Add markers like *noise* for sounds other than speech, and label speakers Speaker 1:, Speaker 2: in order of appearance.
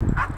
Speaker 1: Ah! *laughs*